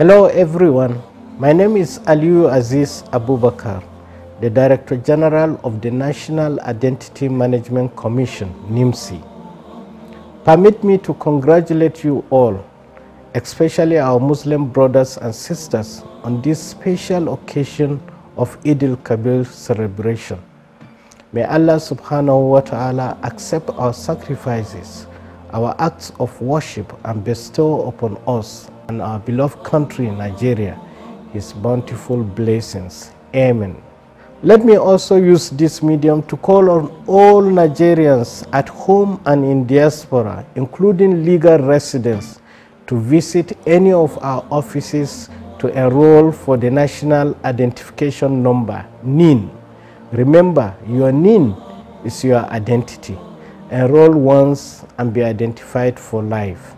Hello everyone, my name is Aliyu Aziz Abubakar, the Director General of the National Identity Management Commission, NIMC. Permit me to congratulate you all, especially our Muslim brothers and sisters, on this special occasion of Eid al-Kabir celebration. May Allah subhanahu wa ta'ala accept our sacrifices, our acts of worship and bestow upon us and our beloved country, Nigeria, His bountiful blessings. Amen. Let me also use this medium to call on all Nigerians at home and in diaspora, including legal residents, to visit any of our offices to enroll for the National Identification Number, NIN. Remember, your NIN is your identity. Enroll once and be identified for life.